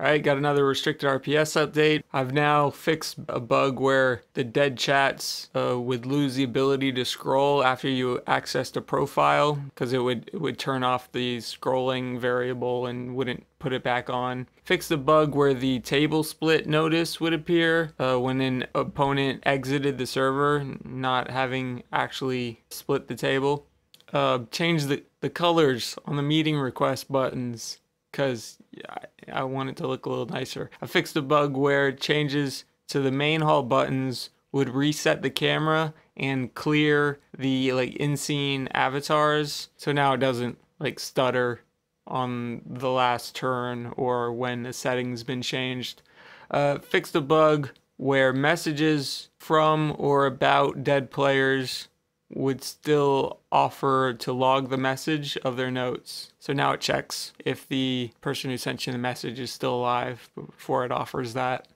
All right, got another restricted RPS update. I've now fixed a bug where the dead chats uh, would lose the ability to scroll after you accessed a profile because it would it would turn off the scrolling variable and wouldn't put it back on. Fixed the bug where the table split notice would appear uh, when an opponent exited the server, not having actually split the table. Uh, change the, the colors on the meeting request buttons because I, want it to look a little nicer. I fixed a bug where changes to the main hall buttons would reset the camera and clear the like in-scene avatars so now it doesn't like stutter on the last turn or when the setting's been changed. Uh, fixed a bug where messages from or about dead players would still offer to log the message of their notes. So now it checks if the person who sent you the message is still alive before it offers that.